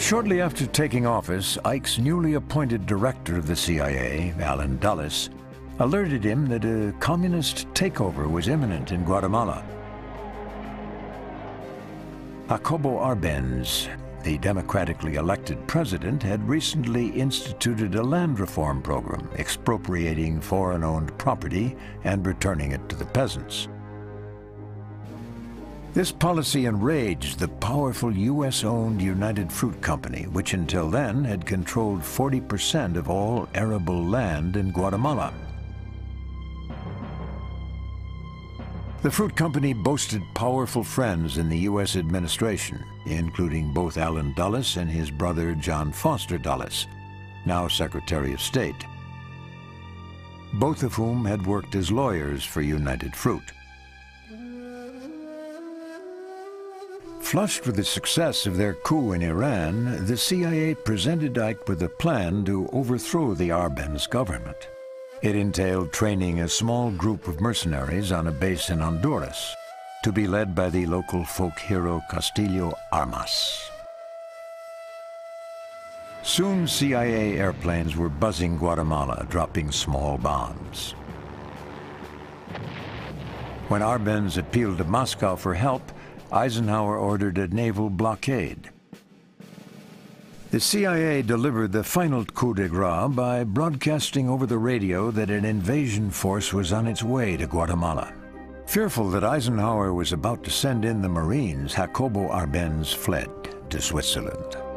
Shortly after taking office, Ike's newly appointed director of the CIA, Allen Dulles, alerted him that a communist takeover was imminent in Guatemala. Jacobo Arbenz, the democratically elected president, had recently instituted a land reform program expropriating foreign-owned property and returning it to the peasants. This policy enraged the powerful U.S.-owned United Fruit Company, which until then had controlled 40% of all arable land in Guatemala. The fruit company boasted powerful friends in the U.S. administration, including both Allen Dulles and his brother John Foster Dulles, now Secretary of State, both of whom had worked as lawyers for United Fruit. Flushed with the success of their coup in Iran, the CIA presented Ike with a plan to overthrow the Arbenz government. It entailed training a small group of mercenaries on a base in Honduras, to be led by the local folk hero Castillo Armas. Soon CIA airplanes were buzzing Guatemala, dropping small bombs. When Arbenz appealed to Moscow for help, Eisenhower ordered a naval blockade. The CIA delivered the final coup de grace by broadcasting over the radio that an invasion force was on its way to Guatemala. Fearful that Eisenhower was about to send in the Marines, Jacobo Arbenz fled to Switzerland.